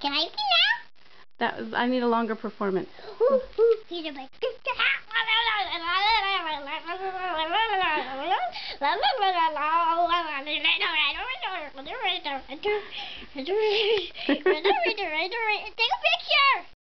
Can I see now? That was, I need a longer performance. Take a picture.